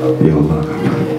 有了吗？